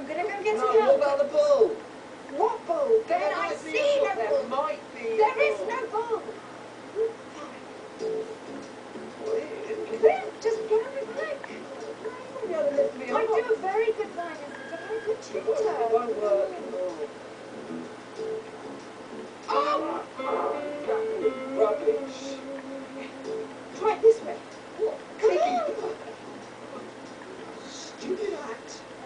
I'm gonna go get No, some what about the ball? What ball? Ben, There I see ball. no There ball. might be There is no ball. Just get on with. You gotta me I do a very good line and a very good won't- It won't work. Oh! Rubbish. Try it this way. What? Come Piggy on. bank? Stupid act. Oh!